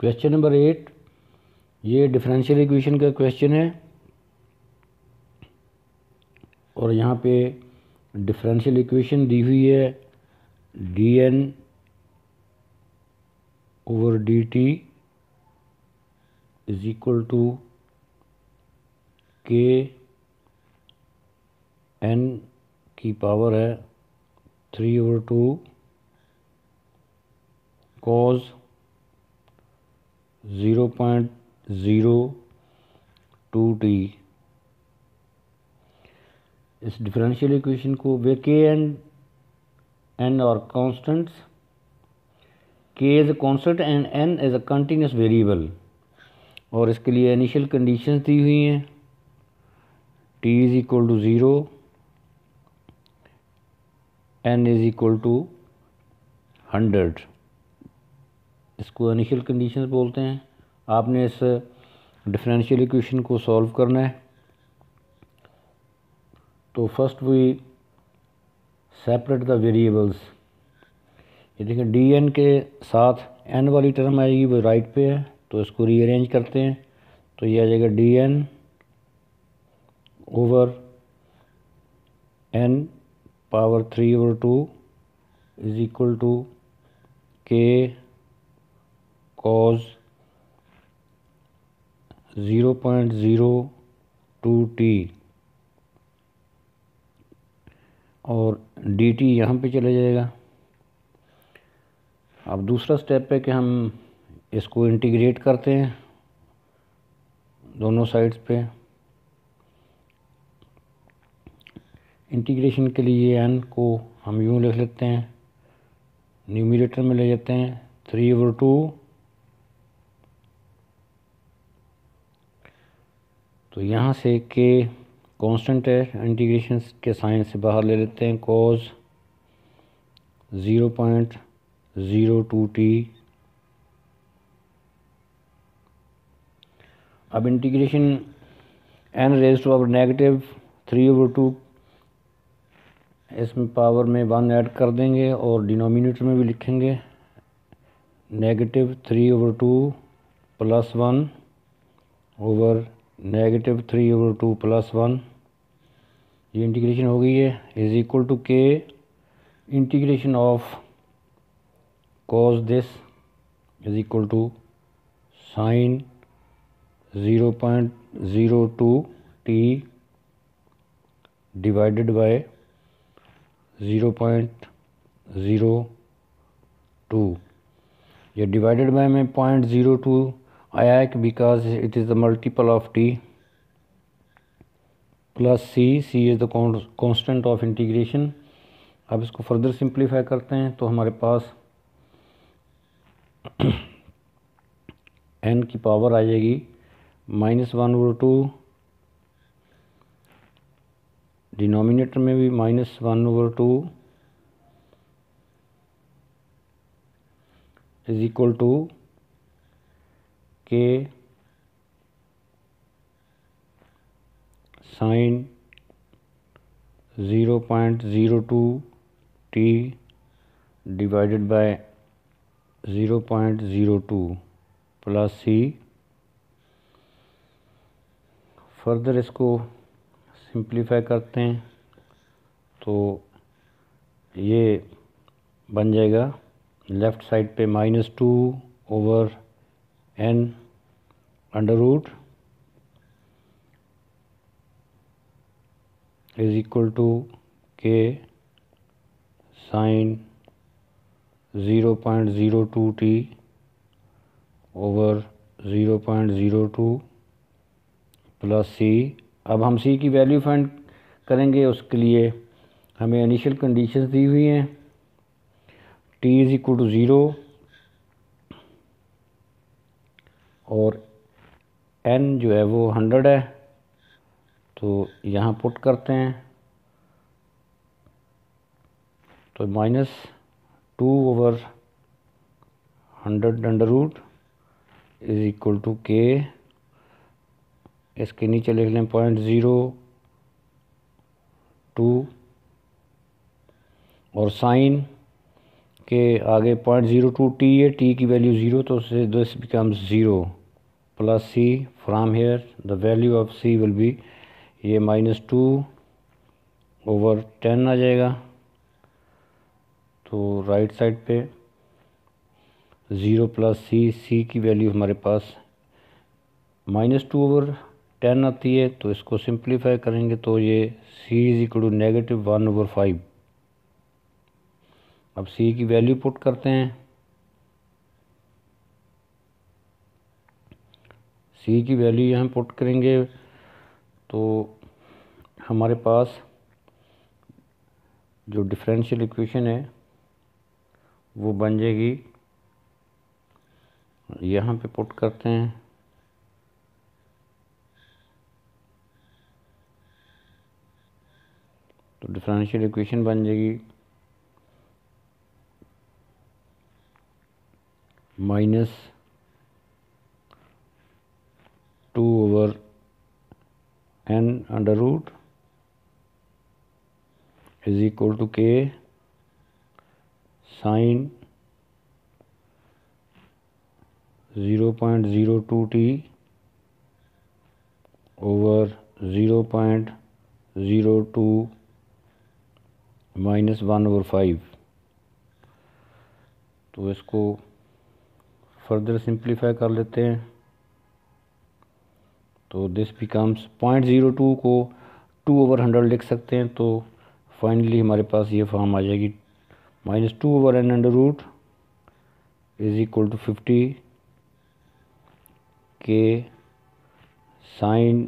Question number eight ये differential equation का question है। और यहाँ पे डिफरेंशियल इक्वेशन दी हुई है। D N over D T is equal to K N की पावर है। Three over two cos zero point zero two T. इस डिफरेंशियल इक्वेशन को वे के एंड एन और constants K is a constant and N is a continuous variable और इसके लिए initial conditions दी हुई हैं। T is equal to zero N is equal to hundred इसको इनिशियल कंडीशन बोलते हैं। आपने इस डिफरेंशियल इक्वेशन को सॉल्व करना है। तो first we separate the variables ये देखें डी एन के साथ एन वाली टर्म आएगी, वो राइट पे है तो इसको रीअरेंज करते हैं। तो ये आ जाएगा D N over N power three over two is equal to K cos zero point zero two T और डी टी यहाँ पर चला जाएगा। अब दूसरा स्टेप है कि हम इसको इंटीग्रेट करते हैं दोनों साइड्स पे। इंटीग्रेशन के लिए एन को हम यूँ लिख लेते हैं न्यूमिनेटर में ले जाते हैं थ्री ओवर टू तो यहाँ से के कांस्टेंट है इंटीग्रेशन के साइन से बाहर ले लेते हैं cos zero point zero two T अब इंटीग्रेशन एन रेज टू अब नेगेटिव थ्री ओवर टू इसमें पावर में वन ऐड कर देंगे और डिनोमिनेटर में भी लिखेंगे negative three over two plus one over negative three over two plus one ये इंटीग्रेशन हो गई है. Is equal to K integration of cos this is equal to sine zero point zero two T divided by zero point zero two ये divided by में point zero two आया है कि because it is the multiple of t plus c c is the constant of integration अब इसको further simplify करते हैं तो हमारे पास एन की पावर आ जाएगी minus one over two denominator में भी minus one over two is equal to k sine zero point zero two t divided by zero point zero two plus c. Further इसको सिंप्लीफाई करते हैं तो ये बन जाएगा। लेफ़्ट साइड पे minus two over n under root is equal to k sine zero point zero two t over zero point zero two plus c. अब हम सी की वैल्यू फाइंड करेंगे, उसके लिए हमें इनिशियल कंडीशंस दी हुई हैं। T is equal to zero और एन जो है वो हंड्रेड है तो यहाँ पुट करते हैं। तो minus two over hundred under root is equal to k इसके नीचे लिख लें पॉइंट ज़ीरो टू और साइन के आगे पॉइंट ज़ीरो टू टी है टी की वैल्यू ज़ीरो तो उससे this becomes zero plus c from here the value of c will be ये माइनस टू ओवर टेन आ जाएगा। तो राइट साइड पे ज़ीरो प्लस सी सी की वैल्यू हमारे पास माइनस टू ओवर टेन आती है तो इसको सिंप्लीफाई करेंगे तो ये C is equal to negative one over five अब सी की वैल्यू पुट करते हैं। सी की वैल्यू यहाँ पुट करेंगे तो हमारे पास जो डिफरेंशियल इक्वेशन है, वो बन जाएगी। यहाँ पे पुट करते हैं। तो डिफरेंशियल इक्वेशन बन जाएगी। Minus two over n under root is equal to k sine zero point zero two t over zero point zero two minus one over five तो इसको फर्दर सिंप्लीफाई कर लेते हैं। तो this becomes point zero two को two over hundred लिख सकते हैं तो फाइनली हमारे पास ये फॉर्म आ जाएगी minus two over n under root is equal to fifty k sine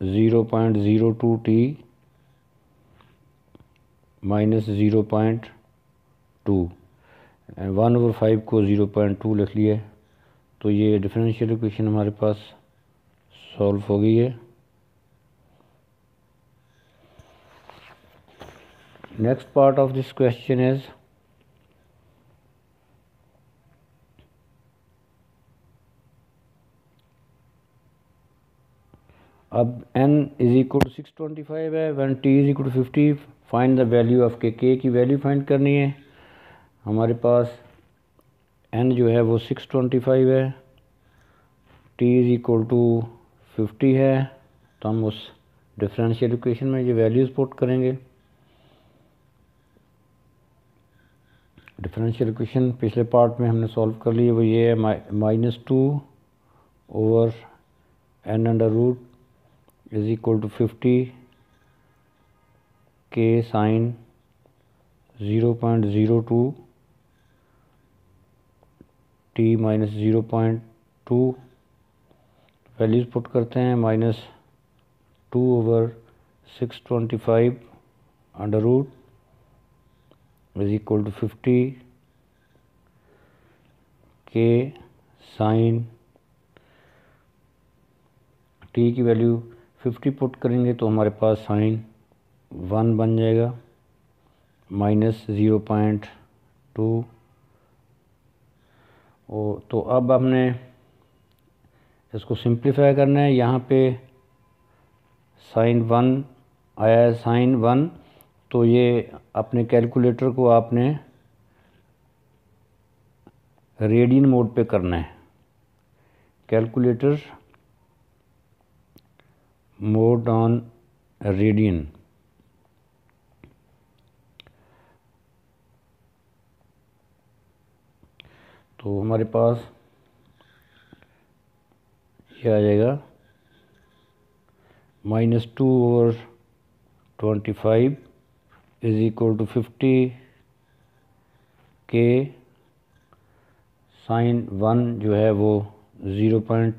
zero point zero two t minus zero point two one over five को ज़ीरो पॉइंट टू लिख लिए तो ये डिफरेंशियल इक्वेशन हमारे पास सॉल्व हो गई है। Next part of this question is अब n is equal to six twenty five है when t is equal to fifty find the value of k k की वैल्यू फाइंड करनी है। हमारे पास n जो है वो सिक्स ट्वेंटी फाइव है, t is equal to fifty है तो हम उस डिफरेंशियल इक्वेशन में ये वैल्यूज़ पुट करेंगे। डिफरेंशियल इक्वेशन पिछले पार्ट में हमने सॉल्व कर ली, वो ये है minus two over n under root is equal to fifty k sine zero point zero two t minus zero point two values put करते हैं, minus two over six twenty five under root is equal to fifty k sine t की value fifty put करेंगे तो हमारे पास sine one बन जाएगा, minus zero point two. ओ तो अब हमने इसको सिंप्लीफाई करना है। यहाँ पे साइन वन आया है, साइन वन। तो ये अपने कैलकुलेटर को आपने रेडियन मोड पे करना है। Calculator mode on radian. तो हमारे पास ये आ जाएगा। Minus two over twenty five is equal to fifty k sine one जो है वो zero point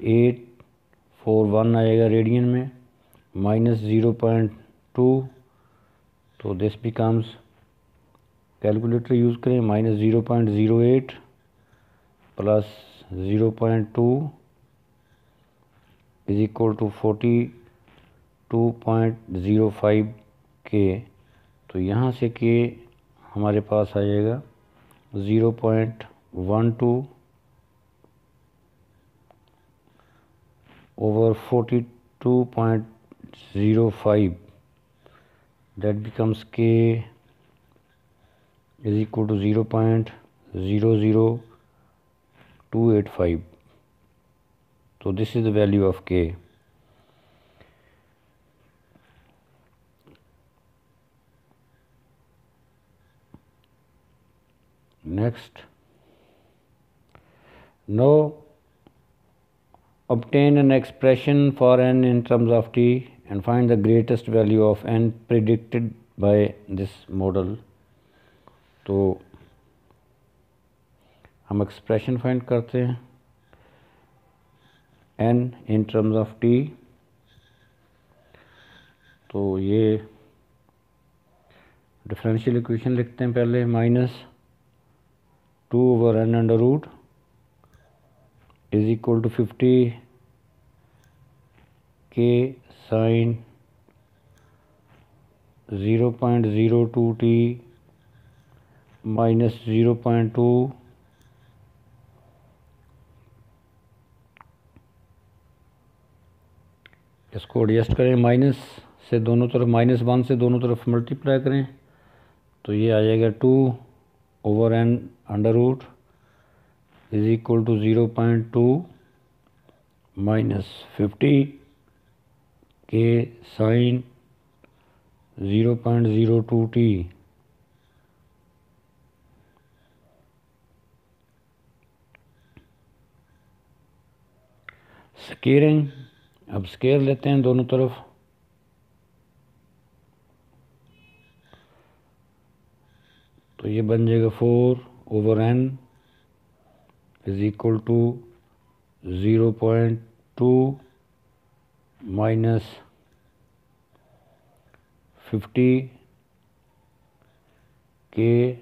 eight four one आएगा रेडियन में। माइनस ज़ीरो पॉइंट टू तो दिस बिकम्स कैलकुलेटर यूज़ करें। Minus zero point zero eight plus zero point two is equal to forty two point zero five k तो यहाँ से k हमारे पास आ जाएगा zero point one two over 42.05 that becomes k is equal to 0 0.00285 so this is the value of k next now obtain an expression for n in terms of t and find the greatest value of n predicted by this model तो हम expression find करते हैं n in terms of t तो ये differential equation लिखते हैं पहले minus two over n under root is equal to fifty k sine zero point zero two t minus zero point two इसको एडजस्ट करें minus से दोनों तरफ़ माइनस वन से दोनों तरफ़ मल्टीप्लाई करें तो ये आ जाएगा two over n under root is equal to zero point two minus fifty के sine zero point zero two t squaring अब स्केयर लेते हैं दोनों तरफ़। तो ये बन जाएगा four over n is equal to zero point two minus fifty k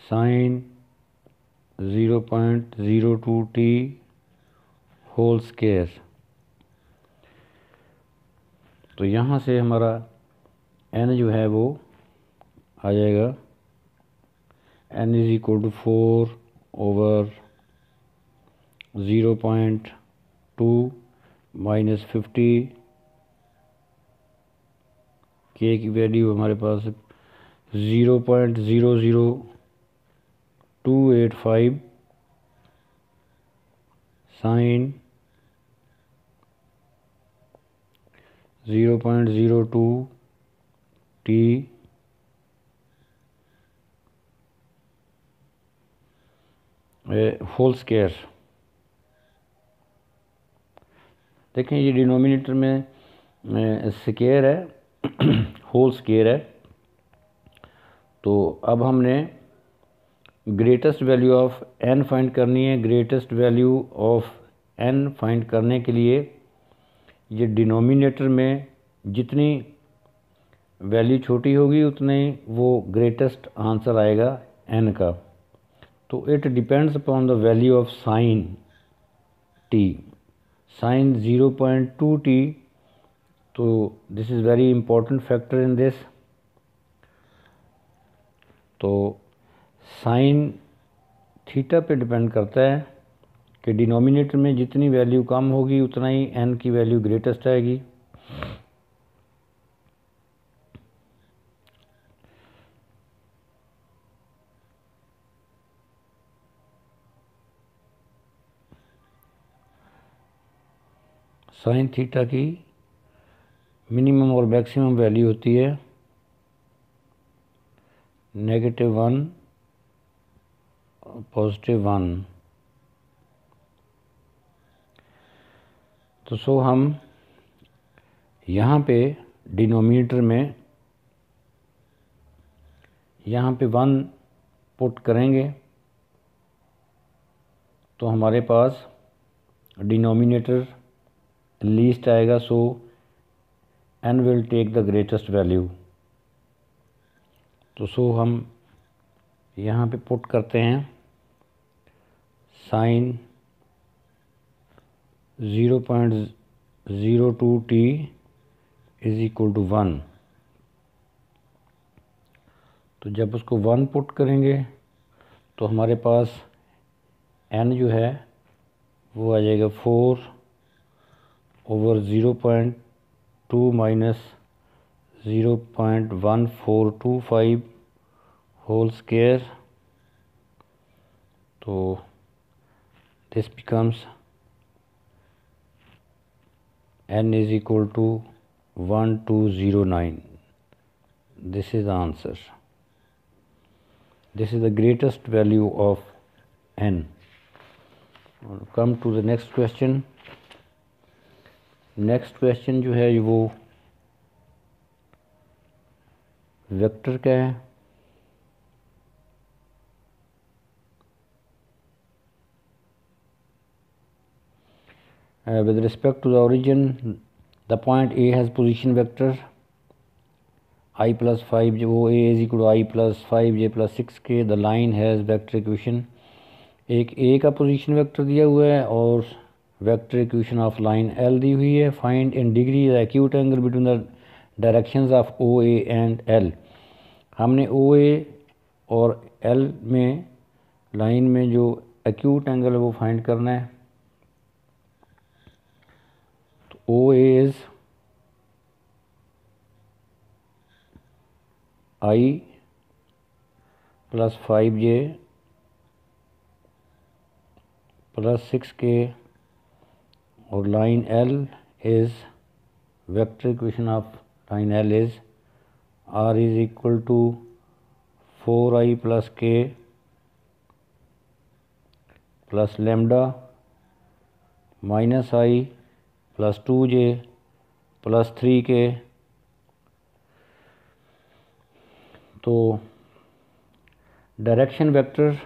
sine zero point zero two t whole square तो यहाँ से हमारा एन जो है वो आ जाएगा। N is equal to four over zero point two minus fifty k की वैल्यू हमारे पास zero point zero zero two eight five sine zero point zero two t whole square देखें, ये डिनोमिनेटर में स्केयर है होल स्केयर है। तो अब हमने greatest value of n find करनी है। Greatest value of n find करने के लिए ये डिनोमिनेटर में जितनी वैल्यू छोटी होगी, उतने वो ग्रेटेस्ट आंसर आएगा एन का। तो it depends upon the value of sine t sine zero point two t तो this is very important factor in this तो साइन थीटा पे डिपेंड करता है। कि डिनोमिनेटर में जितनी वैल्यू कम होगी, उतना ही एन की वैल्यू ग्रेटेस्ट आएगी। साइन थीटा की मिनिमम और मैक्सिमम वैल्यू होती है नेगेटिव वन, पॉजिटिव वन। तो सो हम यहाँ पे डिनोमिनेटर में यहाँ पे वन पुट करेंगे तो हमारे पास डिनोमिनेटर लीस्ट आएगा, so n will take the greatest value तो सो हम यहाँ पे पुट करते हैं sine zero point zero two t is equal to one तो जब उसको वन पुट करेंगे तो हमारे पास एन जो है, वो आ जाएगा four over zero point two minus zero point one four two five whole square तो this becomes n is equal to 1209 this is the answer this is the greatest value of n come to the next question next question जो है वो vector क्या है Uh, with respect to the origin the point A has position vector. I plus 5 j o a is equal to i plus 5 j plus 6 k. The line has vector equation. एक A का position vector दिया हुआ है और vector equation of line L दी हुई है. Find in degree the acute angle between the directions of O A and L हमने O A और एल में लाइन में जो एक्यूट एंगल है वो फाइंड करना है. OA is I plus 5j plus 6k or line L is vector equation of line L is R is equal to 4i plus k plus lambda minus i plus two j, plus three k. तो direction vector,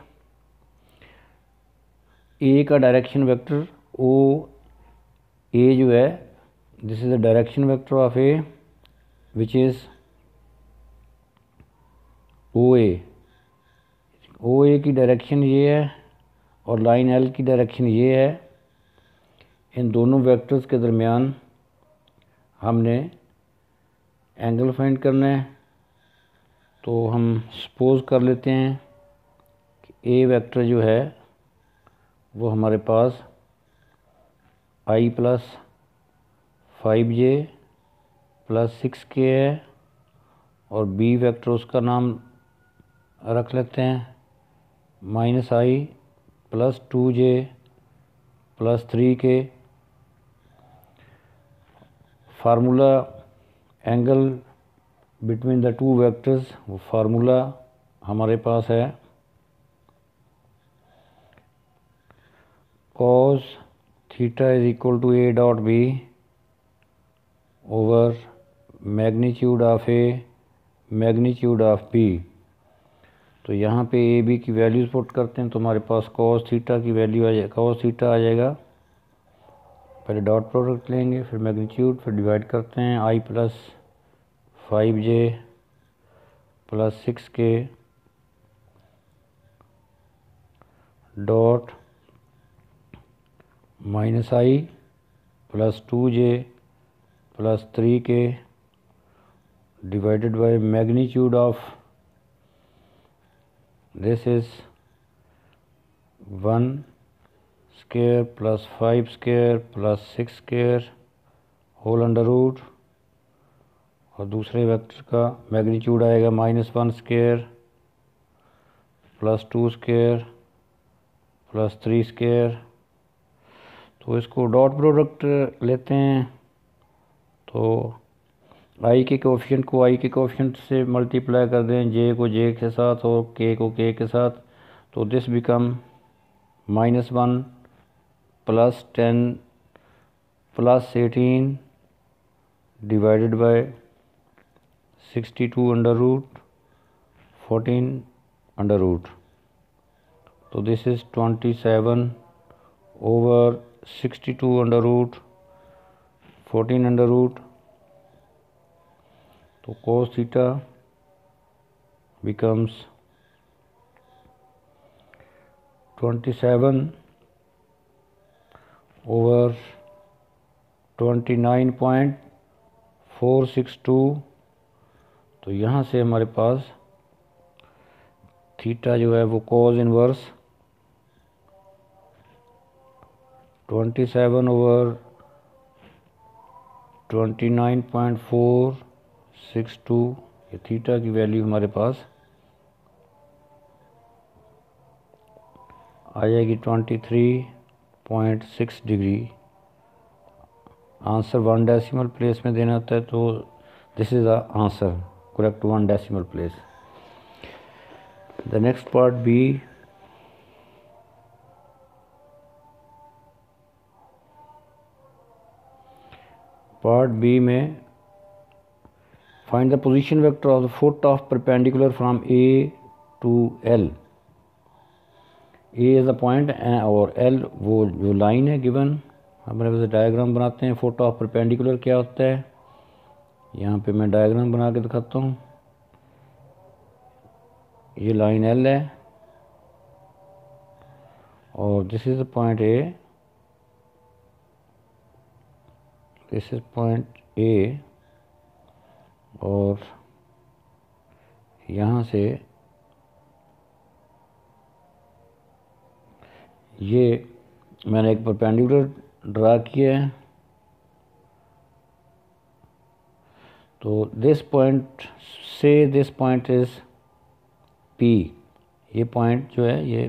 A का direction vector, O, A जो है this is the direction vector of A which is O A O A की direction ये है और line L की direction ये है। इन दोनों वेक्टर्स के दरमियान हमने एंगल फाइंड करना है। तो हम सपोज़ कर लेते हैं कि ए वेक्टर जो है, वो हमारे पास i plus five j plus six k है और बी वेक्टर उसका नाम रख लेते हैं। Minus i plus two j plus three k formula angle between the two vectors वो फार्मूला हमारे पास है। cos theta is equal to A dot B over magnitude of A magnitude of B तो यहाँ पे ए बी की values put करते हैं तो हमारे पास कॉस थीटा की वैल्यू आ जाए, cos थीटा आ जाएगा। पहले डॉट प्रोडक्ट लेंगे, फिर मैग्नीट्यूड फिर डिवाइड करते हैं। I plus five j plus six k dot minus i plus two j plus three k divided by magnitude of this is one square plus five square plus six square whole under root और दूसरे vector का magnitude आएगा minus one square plus two square plus three square तो इसको dot product लेते हैं। तो आई के कोफिशेंट को आई के कोफिशेंट से मल्टीप्लाई कर दें। जे को जे के साथ और के को के के साथ। तो this become minus one plus 10 plus 18 divided by 62 under root 14 under root. So this is 27 over 62 under root 14 under root. So cos theta becomes 27 six two तो यहाँ से हमारे पास थीटा जो है वो cos inverse twenty seven over twenty nine point four six two ये theta की वैल्यू हमारे पास आ जाएगी twenty three point six degree. Answer one decimal place में देना होता है तो this is the answer correct one decimal place the next part B part B में find the position vector of the foot of perpendicular from A to L A is a point और L वो जो line है given अपने वैसे diagram बनाते हैं foot of perpendicular क्या होता है? यहाँ पे मैं डायग्राम बना के दिखाता हूँ। ये लाइन एल है। और this is point A this is point A और यहाँ से ये मैंने एक परपेंडिकुलर ड्रा किया है। तो दिस पॉइंट से दिस पॉइंट इज़ पी ये पॉइंट जो है, ये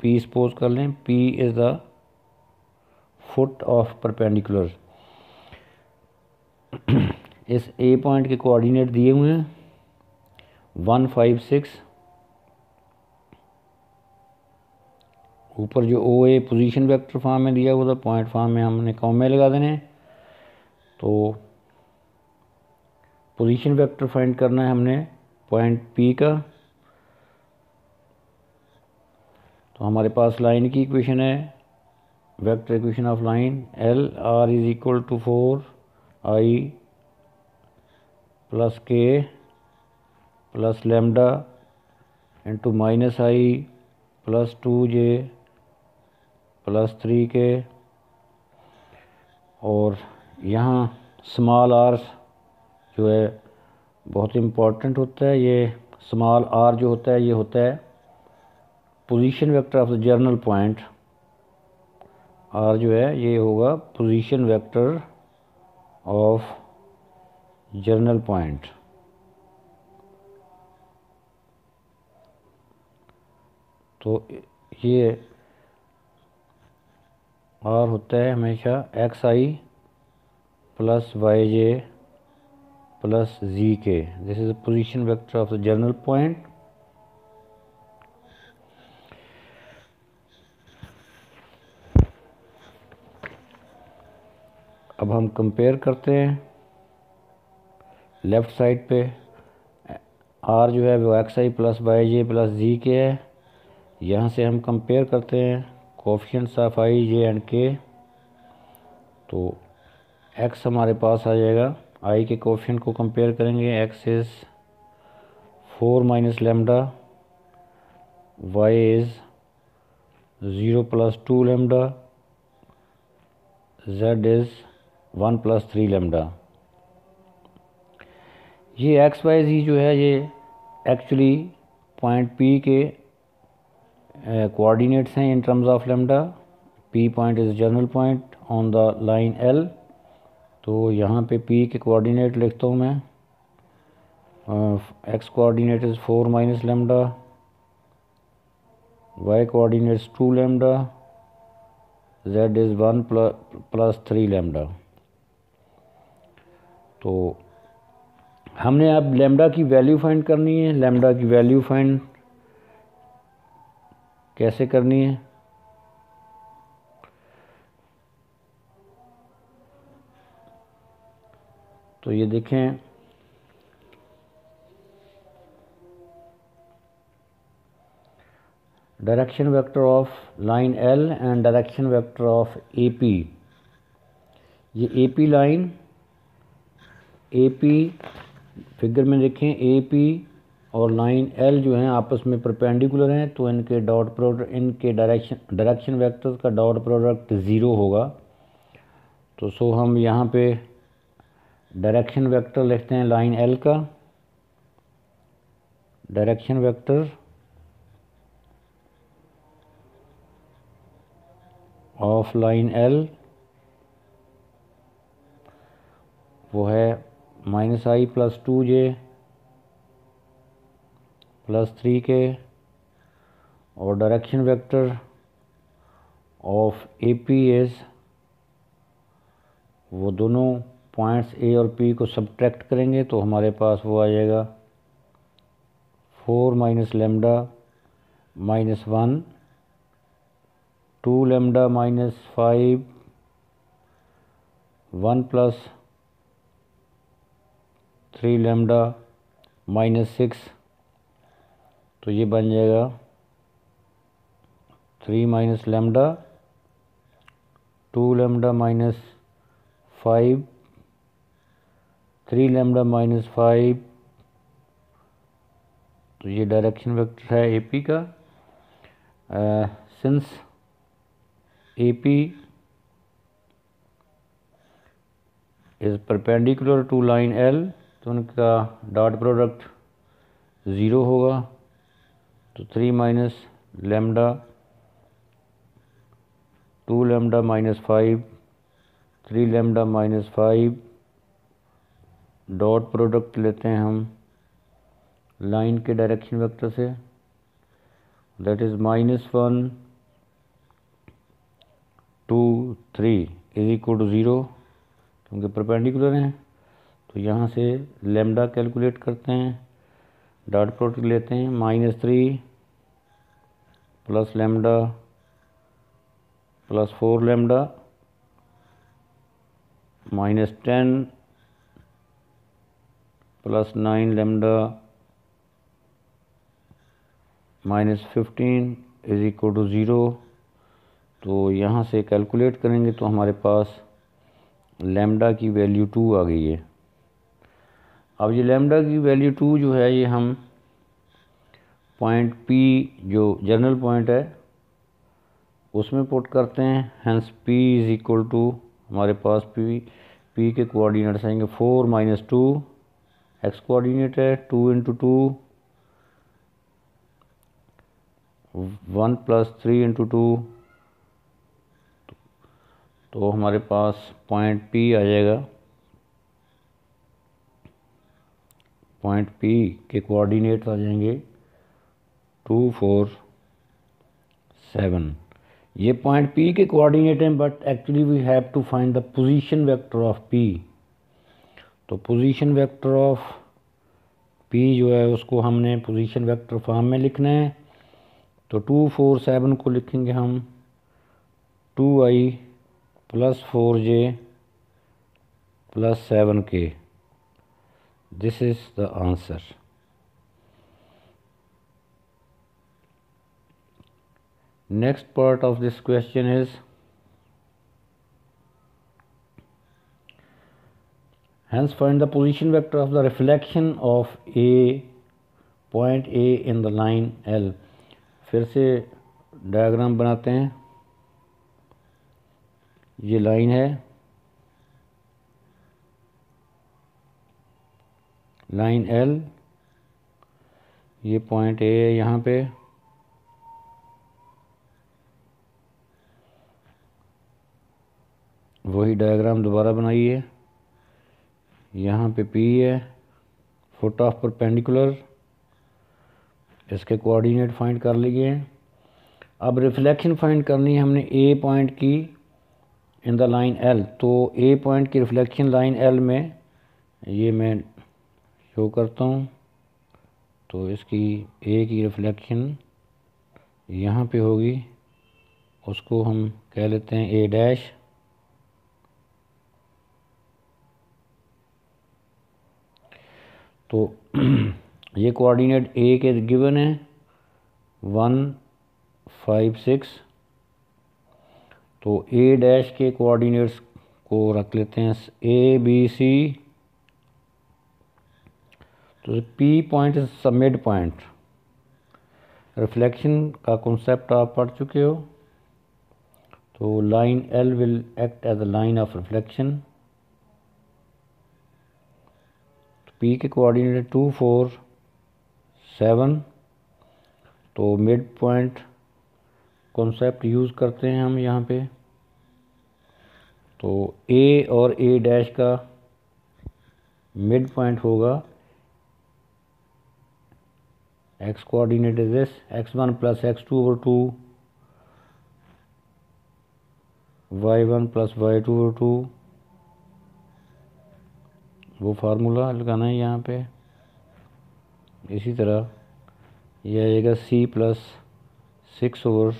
पी सपोज़ कर लें। P is the foot of perpendicular is a point के कोऑर्डिनेट दिए हुए हैं। वन फाइव सिक्स ऊपर जो O A position vector form में दिया हुआ था पॉइंट फॉर्म में हमने कॉमे लगा देने तो पोजीशन वेक्टर फाइंड करना है हमने पॉइंट पी का। तो हमारे पास लाइन की इक्वेशन है vector equation of line L r is equal to four i plus k plus lambda into minus i plus two j plus three k और यहाँ स्मॉल आर जो है बहुत इंपॉर्टेंट होता है। ये स्मॉल आर जो होता है, ये होता है position vector of the general point r जो है, ये होगा position vector of general point तो ये आर होता है हमेशा x i plus y j plus z k this is the position vector of the general point अब हम कंपेयर करते हैं लेफ़्ट साइड पे। आर जो है वो x i plus y j plus z k है। यहाँ से हम कंपेयर करते हैं। Coefficients of i j and k तो एक्स हमारे पास आ जाएगा। आई के कोफिशेंट को कंपेयर करेंगे। X is four minus lambda y is zero plus two lambda z is one plus three lambda ये एक्स वाई जी जो है, ये एक्चुअली पॉइंट पी के कोऑर्डिनेट्स हैं in terms of lambda P point is general point on the line L तो यहाँ पे P के कोऑर्डिनेट लिखता हूँ मैं। X coordinate is four minus lambda y coordinates two lambda z is one plus three lambda तो हमने अब लेमडा की वैल्यू फाइंड करनी है। लेमडा की वैल्यू फाइंड कैसे करनी है? तो ये देखें। Direction vector of line L and direction vector of A P ये A P line A P figure में देखें ए पी और लाइन एल जो हैं, आपस में परपेंडिकुलर हैं तो इनके डॉट प्रोडक्ट इनके डायरेक्शन डायरेक्शन वेक्टर्स का डॉट प्रोडक्ट ज़ीरो होगा। तो सो हम यहाँ पे डायरेक्शन वेक्टर लिखते हैं लाइन एल का। Direction vector of line L वो है minus I plus two J plus three K और direction vector of A P S, वो दोनों पॉइंट्स ए और पी को सब्ट्रैक्ट करेंगे तो हमारे पास वो आ जाएगा। Four minus lambda minus one, two lambda minus five, one plus three lambda minus six तो ये बन जाएगा three minus lambda two lambda minus five three lambda minus five तो ये डायरेक्शन वेक्टर है एपी का। Since AP is perpendicular to line L तो उनका डॉट प्रोडक्ट ज़ीरो होगा। तो three minus lambda, two lambda minus five, three lambda minus five, dot product लेते हैं हम लाइन के डायरेक्शन वेक्टर से। That is minus one two three is equal to zero क्योंकि परपेंडिकुलर हैं। तो यहाँ से लेमडा कैलकुलेट करते हैं। डॉट प्रोडक्ट लेते हैं, minus three, plus lambda, plus four lambda, minus ten, plus nine lambda, minus fifteen is equal to zero. तो यहाँ से कैलकुलेट करेंगे तो हमारे पास लेमडा की वैल्यू टू आ गई है। अब ये लेमडा की वैल्यू टू जो है, ये हम पॉइंट पी जो जनरल पॉइंट है, उसमें पुट करते हैं। Hence P is equal to हमारे पास पी पी के कोऑर्डिनेट्स आएँगे four minus two x coordinate है two into two one plus three into two तो हमारे पास पॉइंट पी आ जाएगा। पॉइंट पी के कोऑर्डिनेट आ जाएँगे टू, फोर, सेवन। ये पॉइंट पी के कोऑर्डिनेट हैं but actually we have to find the position vector of P तो पोजीशन वेक्टर ऑफ़ पी जो है, उसको हमने पोजीशन वेक्टर फॉर्म में लिखना है। तो टू, फोर, सेवन को लिखेंगे हम। Two I plus four J plus seven K. This is the answer. Next part of this question is hence find the position vector of the reflection of A point A in the line L फिर से diagram बनाते हैं ये line है line L ये point ए है यहाँ पे। वही डायग्राम दोबारा बनाइए। यहाँ पे पी है फुट ऑफ़ परपेंडिकुलर इसके कोऑर्डिनेट फाइंड कर लिए अब रिफ्लेक्शन फाइंड करनी है हमने ए पॉइंट की इन द लाइन एल तो ए पॉइंट की रिफ्लेक्शन लाइन एल में ये मैं शो करता हूँ तो इसकी ए की रिफ्लेक्शन यहाँ पे होगी। उसको हम कह लेते हैं ए डैश तो ये कोऑर्डिनेट ए के गिवन है। वन फाइव सिक्स तो ए डैश के कोऑर्डिनेट्स को रख लेते हैं। ए बी सी तो पी पॉइंट इज़ सबमिड पॉइंट रिफ्लेक्शन का कॉन्सेप्ट आप पढ़ चुके हो। तो line L will act as a line of reflection P के कोऑर्डिनेट टू फोर सेवन तो मिड पॉइंट कॉन्सेप्ट यूज़ करते हैं हम यहाँ पे। तो ए और ए डैश का मिड पॉइंट होगा। X coordinate is this x1 plus x2 over 2 y one plus y two over two वो फार्मूला लगाना है यहाँ पे। इसी तरह यह आएगा C plus six over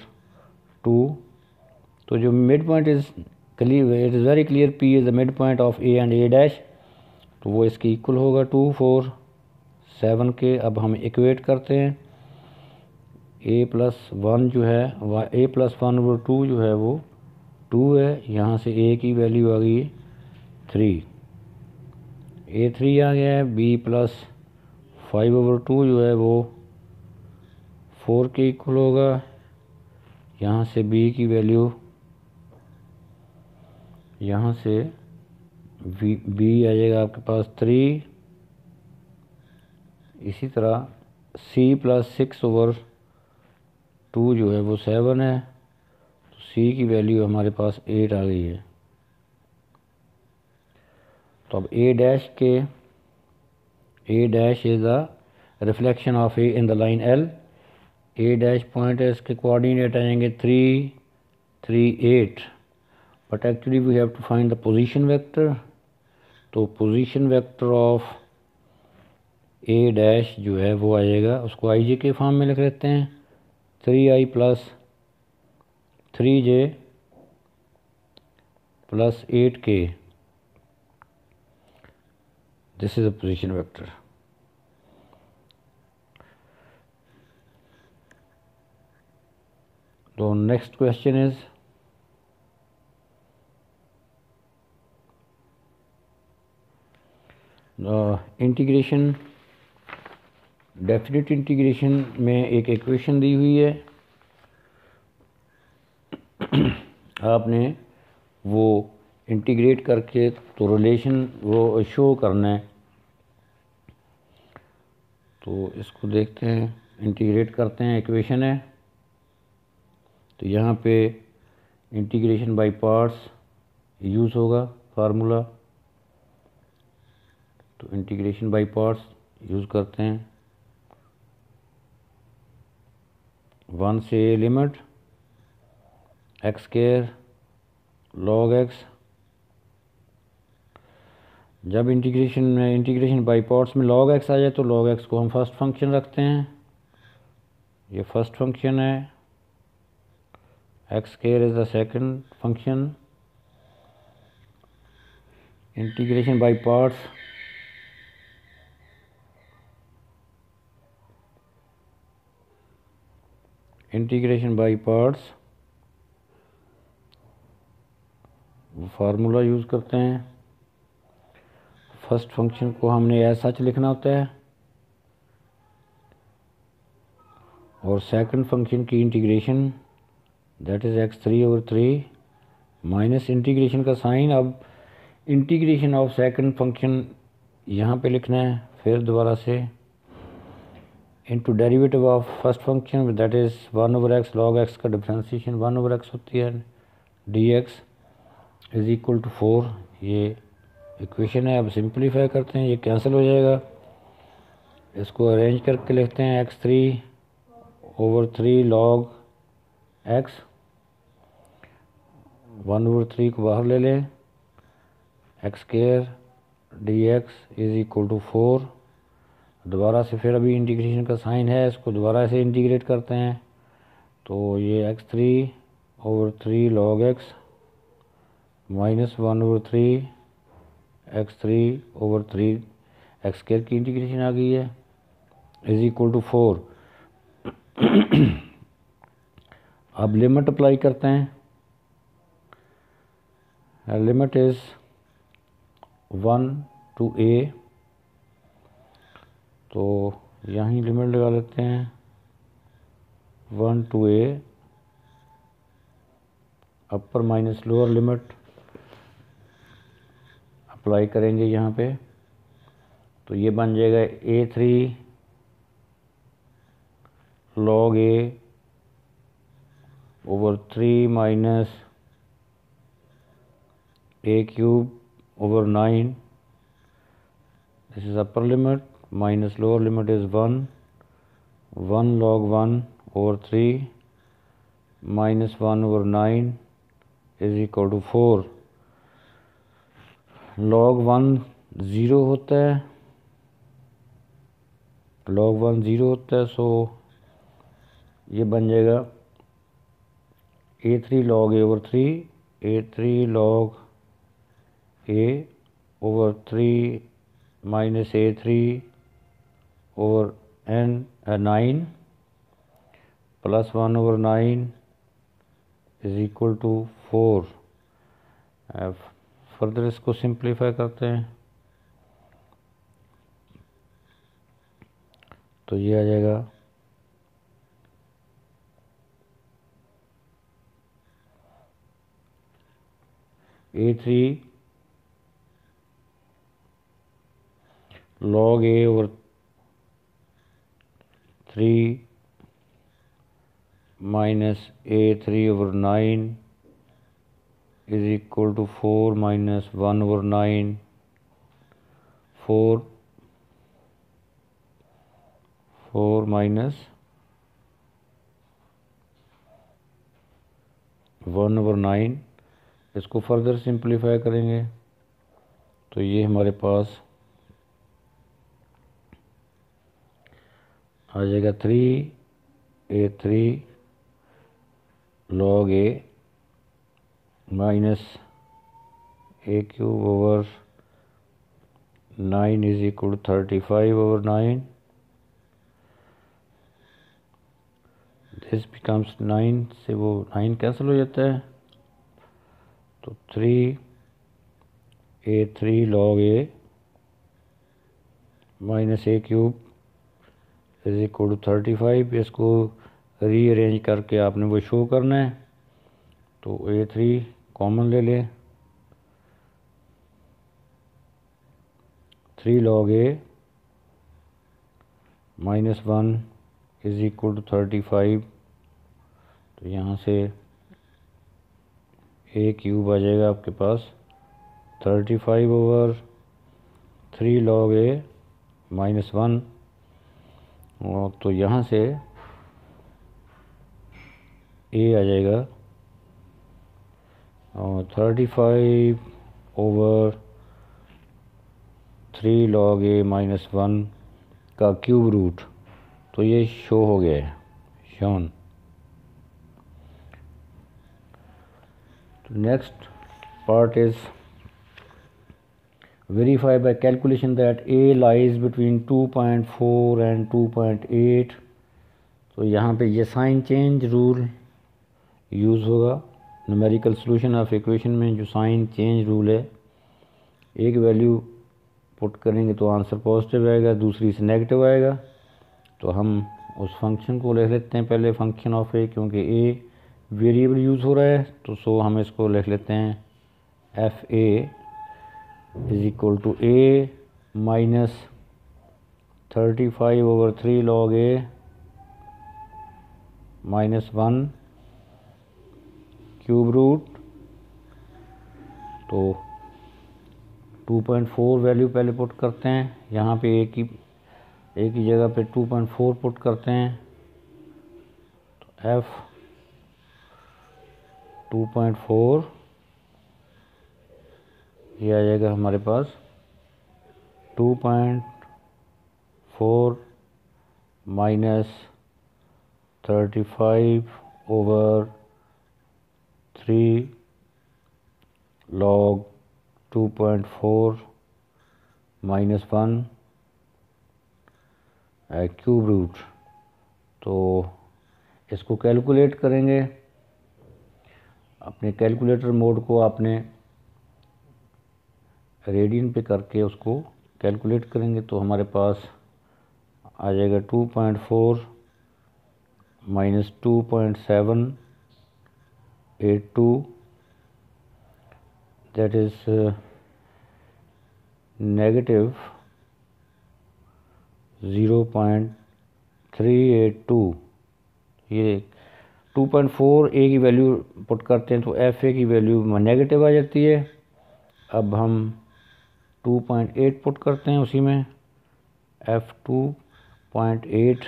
two तो जो mid point is clear it is very clear P is the mid point of A and A dash तो वो इसकी इक्वल होगा टू फोर सेवन के अब हम इक्वेट करते हैं। ए प्लस वन जो है वह A plus one over two जो है वो टू है। यहाँ से ए की वैल्यू आ गई थ्री ए थ्री आ गया है B plus five over two जो है वो फोर के इक्वल होगा। यहाँ से बी की वैल्यू यहाँ से वी बी आ जाएगा आपके पास थ्री इसी तरह C plus six over two जो है वो सेवन है। तो सी की वैल्यू हमारे पास एट आ गई है। तो अब ए डैश के A dash is the reflection of A in the line L A dash point है, इसके कोऑर्डिनेट आएँगे three three eight but actually we have to find the position vector तो position vector of A dash जो है वो आएगा, उसको आई जे के फॉर्म में लिख लेते हैं। Three I plus three J plus eight K this is a position vector तो next question is integration definite integration में एक इक्वेशन दी हुई है। आपने वो इंटीग्रेट करके तो रिलेशन वो शो करना है। तो इसको देखते हैं, इंटीग्रेट करते हैं, इक्वेशन है। तो यहाँ पे इंटीग्रेशन बाय पार्ट्स यूज़ होगा फार्मूला तो इंटीग्रेशन बाई पार्ट्स यूज़ करते हैं। वन से limit, x square log x. जब इंटीग्रेशन में, इंटीग्रेशन बाई पार्ट्स में लॉग एक्स आ जाए तो लॉग एक्स को हम फ़र्स्ट फ़ंक्शन रखते हैं। ये फ़र्स्ट फ़ंक्शन है। X square is the second function integration by parts integration by parts formula use करते हैं। फ़र्स्ट फ़ंक्शन को हमने ऐसा सच लिखना होता है। और सेकंड फ़ंक्शन की integration that is x three over three minus integration का साइन अब इंटीग्रेशन ऑफ़ सेकंड फ़ंक्शन यहाँ पे लिखना है, फिर दोबारा से into derivative of first function that is one over x log x का डिफ्रेंसीशन वन ओवर एक्स होती है D x is equal to four ये इक्वेशन है, अब सिंप्लीफाई करते हैं, ये कैंसिल हो जाएगा। इसको अरेंज करके लिखते हैं x three over three log x one over three को बाहर ले लें x square D x is equal to four दोबारा से फिर अभी इंटीग्रेशन का साइन है, इसको दोबारा से इंटीग्रेट करते हैं। तो ये x three over three log x minus one over three x three over three x square की इंटीग्रेशन आ गई है। इज़ इक्वल टू फोर अब लिमिट अप्लाई करते हैं। Limit is one to A तो यहीं लिमिट लगा लेते हैं। One to A upper minus lower limit apply करेंगे यहाँ पे। तो ये बन जाएगा A three log A over three minus A cube over nine this is upper limit minus lower limit is 1 1 log 1 over 3 minus 1 over 9 is equal to four log one zero होता है। Log one zero होता है सो ये बन जाएगा। A three log A over three A three log A over three minus A three over N nine plus one over nine is equal to four further इसको simplify करते हैं। तो ये आ जाएगा। A three log a three minus A three over nine is equal to four minus one over nine four four minus one over nine इसको further simplify करेंगे। तो ये हमारे पास आ जाएगा three A three log A minus A cube over nine is equal thirty five over nine this becomes nine से वो नाइन कैंसिल हो जाता है। तो three A three log A minus A cube is equal to thirty five, इसको rearrange करके आपने वो शो करना है। तो ए थ्री कॉमन ले लें। Three log A minus one is equal to thirty five तो यहाँ से ए क्यूब आ जाएगा आपके पास। Thirty five over three log A minus one तो यहाँ से ए आ जाएगा। और thirty five over three log A minus one का क्यूब रूट तो ये शो हो गया है shown next part is verify by calculation that a lies between 2.4 and 2.8 तो यहाँ पे ये साइन चेंज रूल यूज़ होगा। न्यूमेरिकल सॉल्यूशन ऑफ़ इक्वेशन में जो साइन चेंज रूल है, एक वैल्यू पुट करेंगे तो आंसर पॉजिटिव आएगा, दूसरी से नेगेटिव आएगा। तो हम उस फ़ंक्शन को लिख लेते हैं पहले फ़ंक्शन ऑफ़ ए क्योंकि ए वेरिएबल यूज़ हो रहा है तो सो हम इसको लिख लेते हैं F A is equal to a minus 35 over 3 log a minus one cube root तो 2.4 वैल्यू पहले पुट करते हैं। यहाँ पे एक ही एक ही जगह पे 2.4 पुट करते हैं। तो एफ़ 2.4 ये आ जाएगा हमारे पास two point four minus thirty five over three log two point four minus one cube root. तो इसको कैलकुलेट करेंगे। अपने कैलकुलेटर मोड को आपने रेडियन पे करके उसको कैलकुलेट करेंगे तो हमारे पास आ जाएगा two point four minus two point seven eight two. That is negative zero point three eight two ये टू पॉइंट फोर ए की वैल्यू पुट करते हैं तो एफ़ ए की वैल्यू नेगेटिव आ जाती है। अब हम टू पॉइंट एट पुट करते हैं उसी में। एफ़ टू पॉइंट एट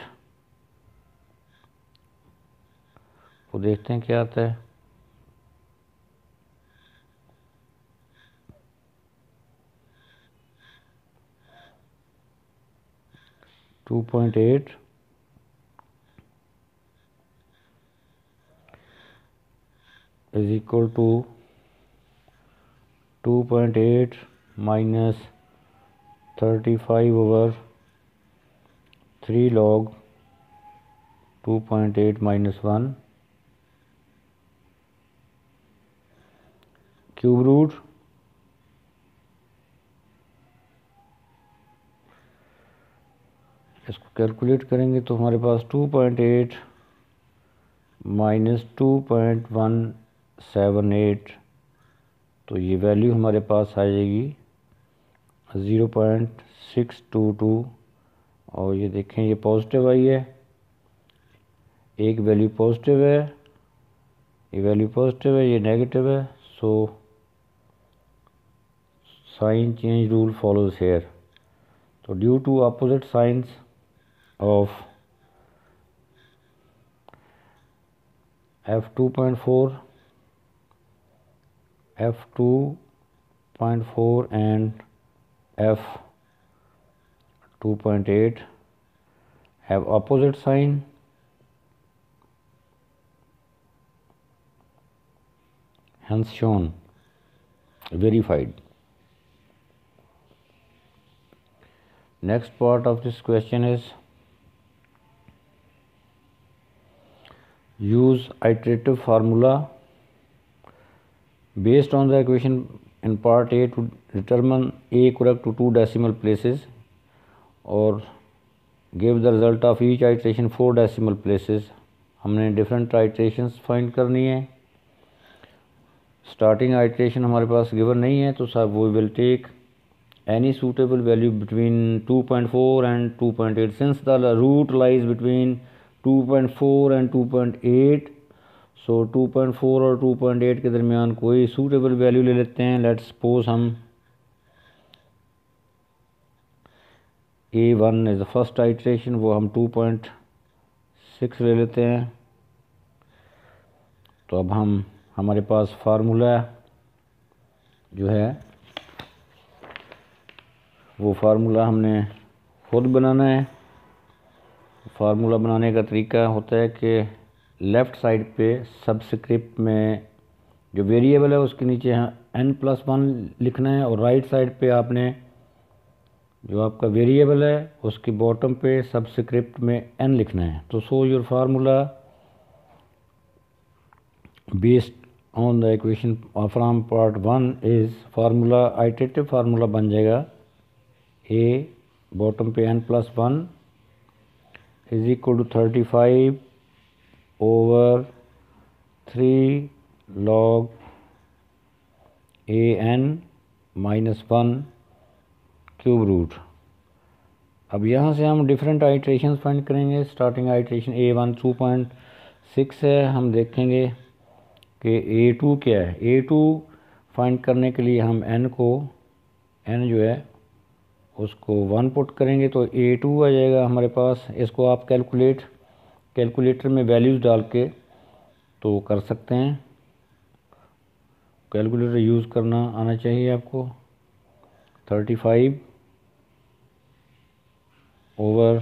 वो देखते हैं क्या आता है। Two point eight is equal to two point eight equal to 2.8 minus 35 over 3 log 2.8 minus 1 cube root इसको कैलकुलेट करेंगे तो हमारे पास 2.8 minus two point one seven eight तो ये वैल्यू हमारे पास आ जाएगी zero point six two two और ये देखें, ये पॉजिटिव आई है। एक वैल्यू पॉजिटिव है, ये वैल्यू पॉजिटिव है, ये नेगेटिव है so sign change rule follows here तो due to opposite signs of f two point four f2.4 and f2.8 have opposite sign. Hence shown verified. Next part of this question is use iterative formula based on the equation and part A to determine a correct to two decimal places और give the result of each iteration four decimal places हमने different iteration find करनी है। Starting iteration हमारे पास given नहीं है तो sir we will take any suitable value between 2.4 and 2.8 since the root lies between 2.4 and 2.8 so two point four और two point eight के दरमियान कोई सूटेबल वैल्यू ले लेते हैं. लेट सपोज़ हम a one is the first iteration वो हम टू पॉइंट सिक्स ले लेते हैं. तो अब हम, हमारे पास फार्मूला जो है, वो फार्मूला हमने खुद बनाना है. फार्मूला बनाने का तरीका होता है कि लेफ़्ट साइड पे सबस्क्रिप्ट में जो वेरिएबल है उसके नीचे यहाँ एन प्लस वन लिखना है और राइट साइड पे आपने जो आपका वेरिएबल है, उसके बॉटम पे सबस्क्रिप्ट में एन लिखना है। तो so your formula based on the equation from part one is formula आइटेटिव formula बन जाएगा। ए बॉटम पे n plus one is equal to thirty five over 3 log a n minus one cube root अब यहाँ से हम डिफरेंट आइट्रेशन फाइंड करेंगे। Starting iteration a one two point six है। हम देखेंगे कि ए टू क्या है। ए टू फाइंड करने के लिए हम एन को एन जो है, उसको वन पुट करेंगे तो ए टू आ जाएगा हमारे पास। इसको आप कैलकुलेट कैलकुलेटर में वैल्यूज़ डाल के तो कर सकते हैं। कैलकुलेटर यूज़ करना आना चाहिए आपको। Thirty five over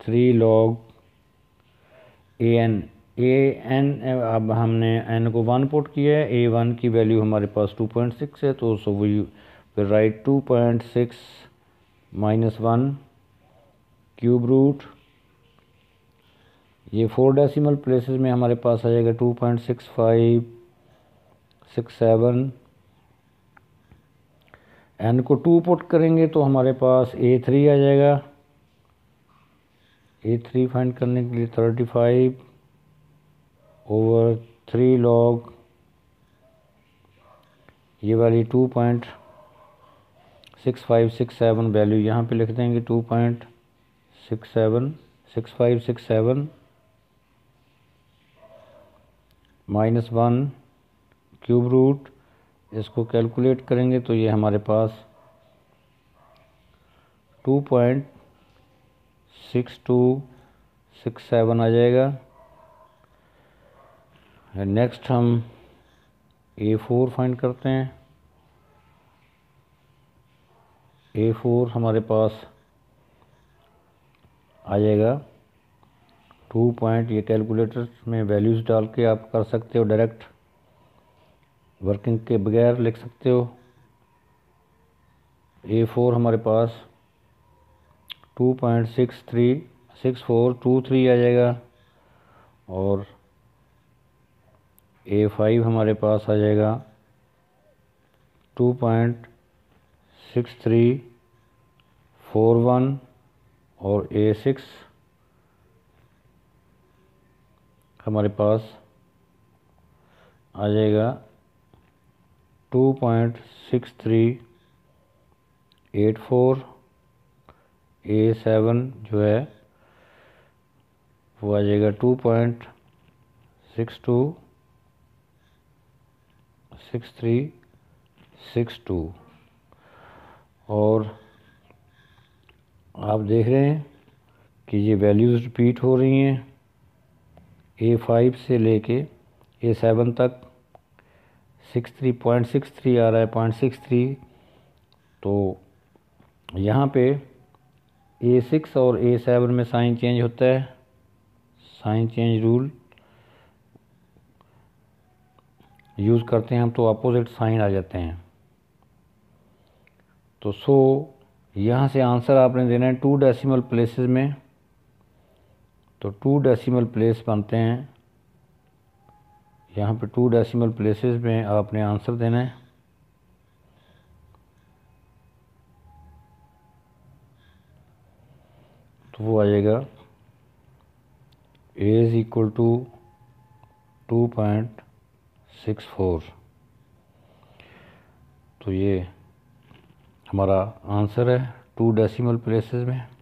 three log a n. A n, अब हमने एन को वन पुट किया है। ए वन की वैल्यू हमारे पास टू पॉइंट सिक्स है तो सो वी फिर write two point six minus one cube root ये फोर डेसिमल प्लेसेस में हमारे पास आ जाएगा two point six five six seven n को टू पुट करेंगे तो हमारे पास ए थ्री आ जाएगा। ए थ्री फाइंड करने के लिए thirty five over three log ये वाली two point six five six seven value यहाँ पे लिख देंगे two point six seven six five six seven minus one cube root, इसको कैलकुलेट करेंगे तो ये हमारे पास two point six two six seven आ जाएगा। नेक्स्ट हम ए फोर फाइंड करते हैं। ए फोर हमारे पास आ जाएगा। टू पॉइंट ये कैलकुलेटर में वैल्यूज़ डाल के आप कर सकते हो डायरेक्ट वर्किंग के बगैर लिख सकते हो। ए फोर हमारे पास two point six three six four two three आ जाएगा और ए फाइव हमारे पास आ जाएगा two point six three four one और ए सिक्स हमारे पास आ जाएगा two point six three eight four a seven जो है, वो आ जाएगा two point six two six three six two और आप देख रहे हैं कि ये वैल्यूज़ रिपीट हो रही हैं। ए फाइव से लेके ए सेवन तक six three point six three आ रहा है पॉइंट सिक्स थ्री तो यहाँ पे ए सिक्स और ए सेवन में साइन चेंज होता है, साइन चेंज रूल। यूज़ करते हैं हम तो अपोजिट साइन आ जाते हैं। तो सो, यहाँ से आंसर आपने देना है टू डेसिमल प्लेसेस में। तो टू डेसिमल प्लेस बनते हैं। यहाँ पे टू डेसिमल प्लेसेस में आपने आंसर देना है। तो वो आ जाएगा a is equal to two point six four तो ये हमारा आंसर है टू डेसिमल प्लेसेस में।